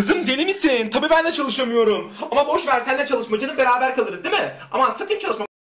Kızım deli misin? Tabii ben de çalışamıyorum. Ama boş ver senle çalışma canım beraber kalırız değil mi? Aman sakın çalışma.